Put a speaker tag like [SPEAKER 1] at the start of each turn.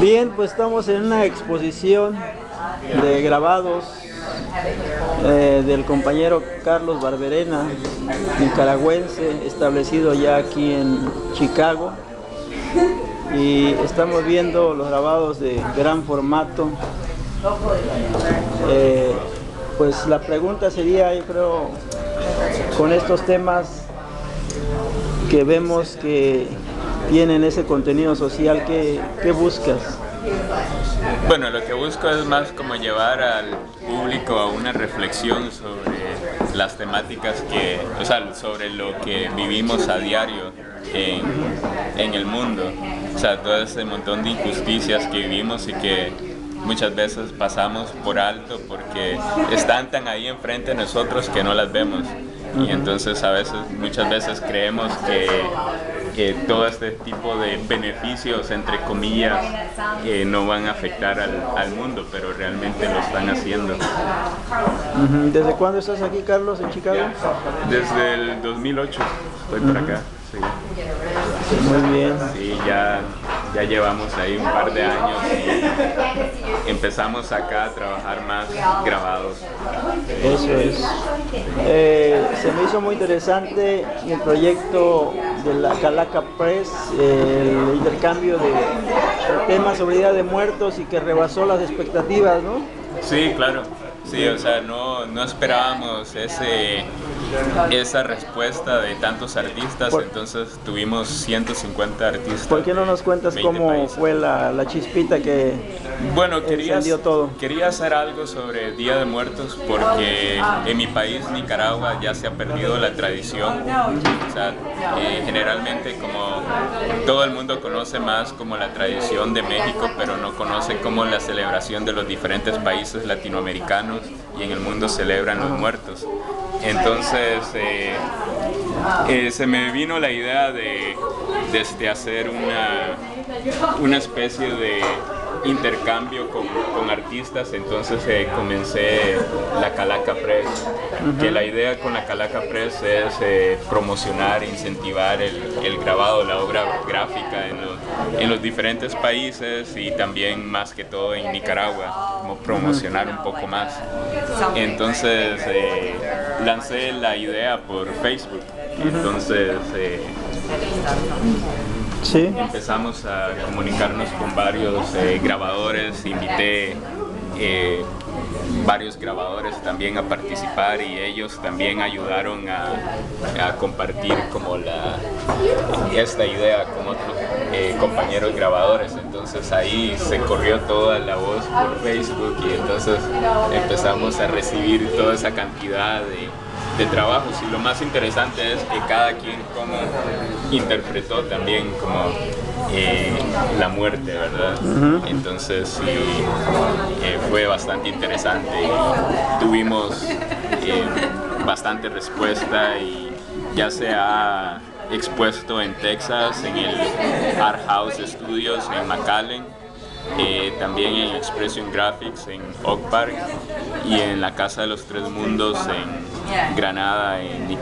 [SPEAKER 1] Bien, pues estamos en una exposición de grabados eh, del compañero Carlos Barberena, nicaragüense, establecido ya aquí en Chicago. Y estamos viendo los grabados de gran formato. Eh, pues la pregunta sería, yo creo, con estos temas que vemos que tienen ese contenido social, ¿qué, qué buscas?
[SPEAKER 2] Bueno, lo que busco es más como llevar al público a una reflexión sobre las temáticas que, o sea, sobre lo que vivimos a diario en, en el mundo. O sea, todo ese montón de injusticias que vivimos y que muchas veces pasamos por alto porque están tan ahí enfrente de nosotros que no las vemos. Y entonces a veces, muchas veces creemos que que todo este tipo de beneficios, entre comillas, eh, no van a afectar al, al, mundo, pero realmente lo están haciendo.
[SPEAKER 1] ¿Desde cuándo estás aquí, Carlos, en Chicago?
[SPEAKER 2] Desde el 2008 estoy por acá. Sí.
[SPEAKER 1] Muy bien.
[SPEAKER 2] Sí, ya, ya llevamos ahí un par de años y empezamos acá a trabajar más grabados.
[SPEAKER 1] Eso es. Eh, se me hizo muy interesante el proyecto de la Calaca Press, el intercambio de temas sobre Día de Muertos y que rebasó las expectativas, ¿no?
[SPEAKER 2] Sí, claro. Sí, o sea, no, no esperábamos ese, esa respuesta de tantos artistas, Por, entonces tuvimos 150 artistas.
[SPEAKER 1] ¿Por qué no nos cuentas cómo países? fue la, la, chispita que
[SPEAKER 2] bueno, quería,
[SPEAKER 1] todo?
[SPEAKER 2] quería hacer algo sobre Día de Muertos porque en mi país, Nicaragua, ya se ha perdido la tradición. O sea, eh, generalmente como todo el mundo conoce más como la tradición de México, pero no conoce como la celebración de los diferentes países latinoamericanos y en el mundo celebran los muertos. Entonces eh, eh, se me vino la idea de, de, de hacer una, una especie de intercambio con, con artistas, entonces eh, comencé la Calaca Press, uh -huh. que la idea con la Calaca Press es eh, promocionar, incentivar el, el, grabado, la obra gráfica en los, en los, diferentes países y también más que todo en Nicaragua, como promocionar un poco más. Entonces eh, lancé la idea por Facebook, entonces Empezamos a comunicarnos con varios eh, grabadores, invité eh, varios grabadores también a participar y ellos también ayudaron a, a compartir como la, esta idea con otros eh, compañeros grabadores. Entonces ahí se corrió toda la voz por Facebook y entonces empezamos a recibir toda esa cantidad de de trabajos y lo más interesante es que cada quien como interpretó también como eh, la muerte, ¿verdad? Uh -huh. Entonces sí, eh, fue bastante interesante y tuvimos eh, bastante respuesta y ya se ha expuesto en Texas, en el Art House Studios en McAllen, eh, también en Expression Graphics en Oak Park y en la Casa de los Tres Mundos en Granada, en Nicaragua.